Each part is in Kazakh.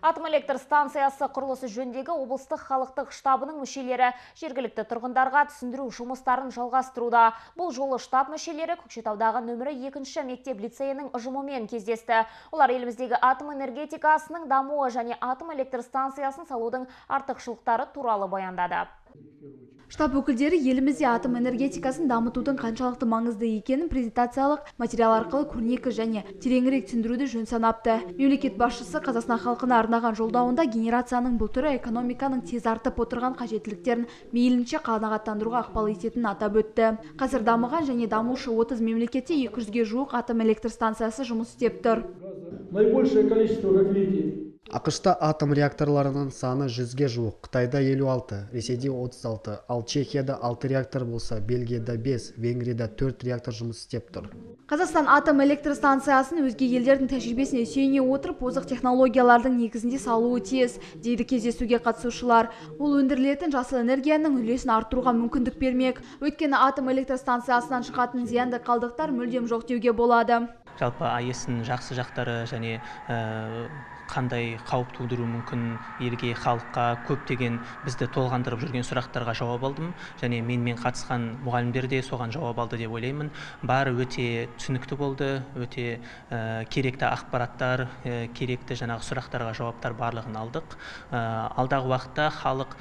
Атом электр станциясы құрылысы жөндегі облыстық халықтық штабының мүшелері жергілікті тұрғындарға түсіндіру жұмыстарын жалғастыруда. Бұл жолы штаб мүшелері Көкшетаудағы нөмірі екінші мектеп лицейінің ұжымымен кездесті. Олар еліміздегі атом энергетикасының дамуы және атом электр станциясын салудың артықшылықтары туралы баяндады. Штаб өкілдері елімізде атом энергетикасын дамытудың қаншалықты маңызды екенін презентациялық материал арқылы көрнекі және тереңірек түсіндіруді жөн санапты. Мемлекет басшысы Қазақстан халқына арнаған жолдауында генерацияның бұл түрі экономиканың тез артып отырған қажеттіліктерін мейлінше қанағаттандыруға ықпал ететінін атап өтті. Қазір дамыған және дамушы 30 мемлекетте 200-ге жуық атом электр станциясы жұмыс істеп тұр. Наибольшее количество, ақшта атом реакторларының саны жүзге жуық қытайда 56 ресейде 36 ал чехияда 6 реактор болса бельгияда 5 венгрияда 4 реактор жұмыс істеп тұр. Қазақстан атом электр станциясын өзге елдердің тәжірибесіне сүйене отырып озық технологиялардың негізінде салуы тиіс дейді кездесуге қатысушылар. Ол өндірілетін жасыл энергияның үлесін арттыруға мүмкіндік бермек. Өйткені атом электр станциясынан шығатын зиянды қалдықтар мүлдем жоқ деуге болады. Жалпы аэс ның жақсы жақтары және қандай қауіп тудыруы мүмкін елге халыққа көптеген бізді толғандырып жүрген сұрақтарға жауап алдым. Және менімен қатысқан мұғалімдер де соған жауап алды деп ойлаймын. Бәрі өте түсінікті болды өте керекті ақпараттар керекті жаңағы сұрақтарға жауаптар барлығын алдық. Алдағы уақытта халық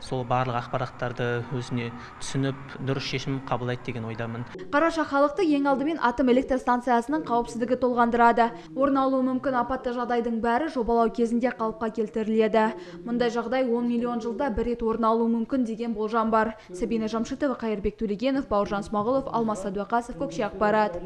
сол барлық ақпараттарды өзіне түсініп дұрыс шешім қабылдайды деген ойдамын. Қараша халықты ең алдымен атом электр станциясының қауіпсіздігі толғандырады. Орын алуы мүмкін апатты жағдайдың бәрі жобалау кезінде қалыпқа келтіріледі. Мұндай жағдай 10 миллион жылда бір рет орын алуы мүмкін деген болжам бар. Сабина жамшитова қайырбек төлегенов бауыржан смағұлов алмас сәдуақасов көкше ақпарат.